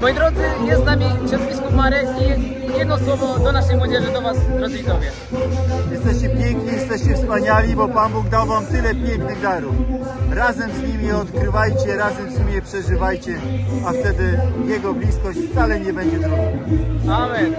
Moi drodzy, jest z nami ksiądz biskup Marek i jedno słowo do naszej młodzieży, do Was, drodzy widzowie. Jesteście piękni, jesteście wspaniali, bo Pan Bóg dał wam tyle pięknych darów. Razem z nimi odkrywajcie, razem z nimi je przeżywajcie, a wtedy Jego bliskość wcale nie będzie trudna. Amen.